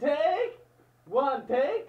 take. One take.